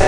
you